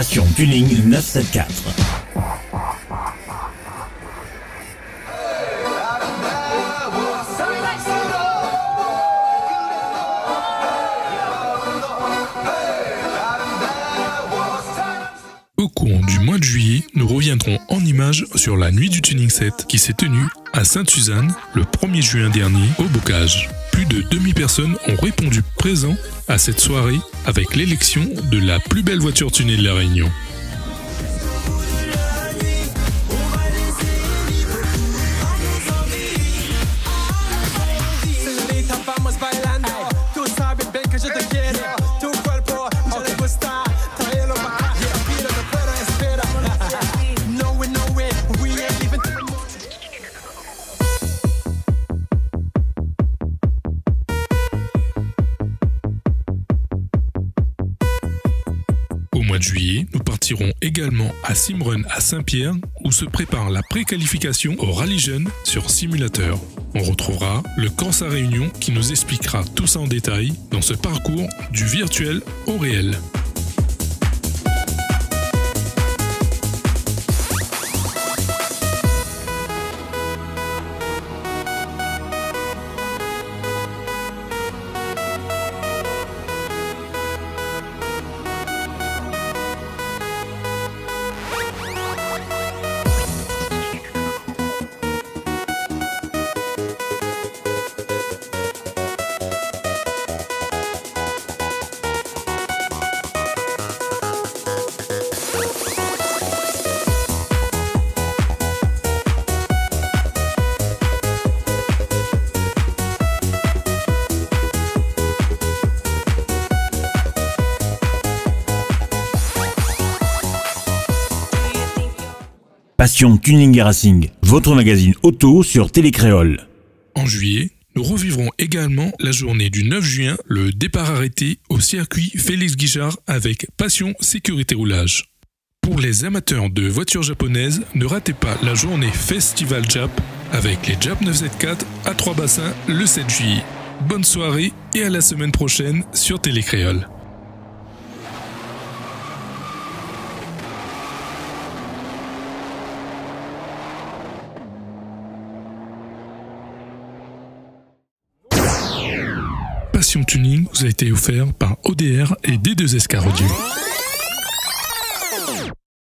Passion Tuning 974. Cours du mois de juillet, nous reviendrons en images sur la nuit du Tuning 7 qui s'est tenue à Sainte-Suzanne le 1er juin dernier au Bocage. Plus de 2000 personnes ont répondu présent à cette soirée avec l'élection de la plus belle voiture tunée de la Réunion. De juillet, nous partirons également à Simrun à Saint-Pierre où se prépare la préqualification au Rallye Jeune sur simulateur. On retrouvera le Corsa Réunion qui nous expliquera tout ça en détail dans ce parcours du virtuel au réel. Passion Tuning Racing, votre magazine auto sur Télécréole. En juillet, nous revivrons également la journée du 9 juin, le départ arrêté au circuit Félix Guichard avec Passion Sécurité Roulage. Pour les amateurs de voitures japonaises, ne ratez pas la journée Festival Jap avec les Jap 974 à Trois Bassins le 7 juillet. Bonne soirée et à la semaine prochaine sur Télécréole. Passion Tuning vous a été offert par ODR et D2SK Radio.